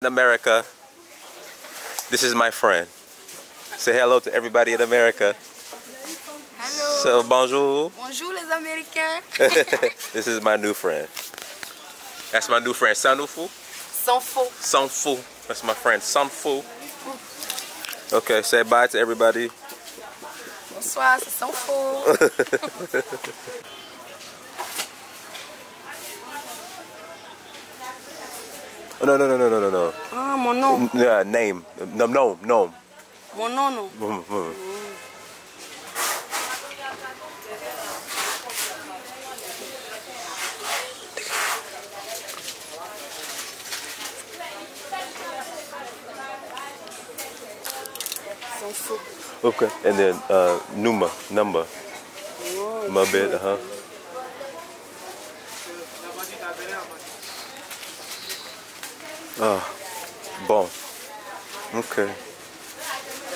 in America. This is my friend. Say hello to everybody in America. Hello. So bonjour. Bonjour les Américains. this is my new friend. That's my new friend Sanufu. Sans faux. Sanfu. That's my friend Sanfu. Okay, say bye to everybody. Bonsoir, c'est faux. Oh, no, no, no, no, no, no, no. Ah, mon nom. Yeah, name. No, no, no. Mon nom, non. Mm, mm. Faux. Okay, and then uh, Numa, number. Oh, My bed, uh huh. Ah, bon. Okay.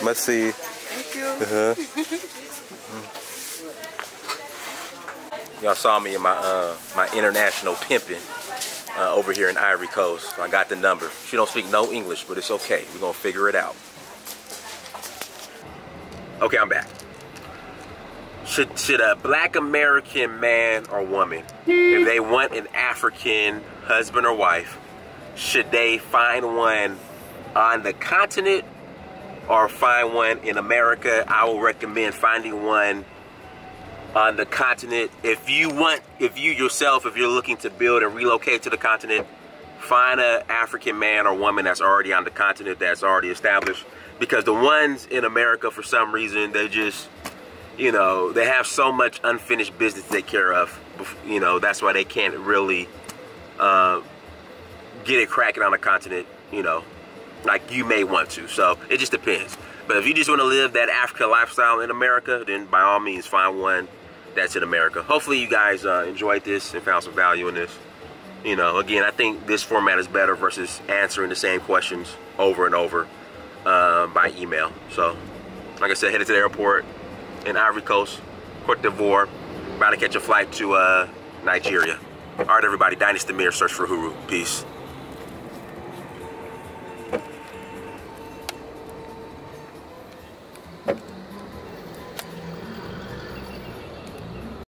Merci. Thank you. Uh-huh. Y'all saw me in my uh, my international pimping uh, over here in Ivory Coast. So I got the number. She don't speak no English, but it's okay. We're gonna figure it out. Okay, I'm back. Should should a black American man or woman, if they want an African husband or wife, should they find one on the continent or find one in America? I will recommend finding one on the continent. If you want, if you yourself, if you're looking to build and relocate to the continent, find a African man or woman that's already on the continent that's already established. Because the ones in America, for some reason, they just, you know, they have so much unfinished business to take care of. You know, that's why they can't really uh, get it cracking on the continent. You know, like you may want to. So it just depends. But if you just want to live that Africa lifestyle in America, then by all means find one that's in America. Hopefully you guys uh, enjoyed this and found some value in this. You know, again, I think this format is better versus answering the same questions over and over uh, by email. So, like I said, headed to the airport in Ivory Coast, Cote d'Ivoire, about to catch a flight to uh, Nigeria. All right, everybody, Dynast Amir, search for Uhuru. Peace. you.